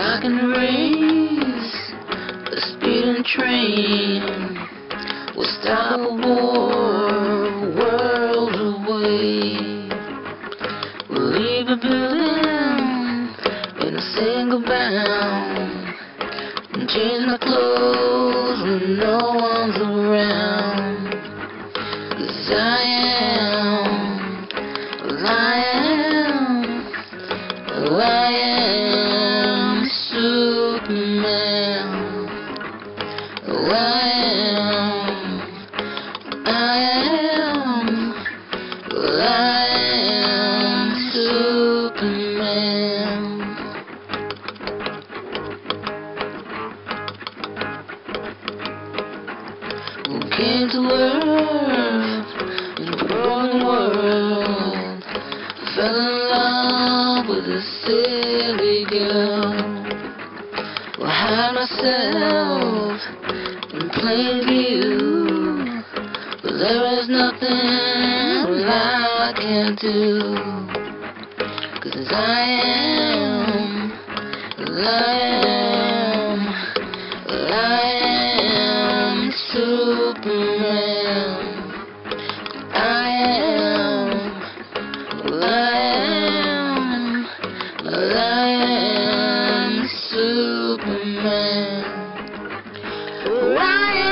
I can race a speeding train. We'll stop a war world away. We'll leave a building in a single bound. Change my clothes when no one's around. Cause I am, well, I am, well, I am Superman. Oh, I is the world, in a wrong world. Fell in love with a silly girl. Well, I hide myself in plain view, but there is nothing I can do. Cause as I am, as I am, as I am super. I am Superman. Why? Am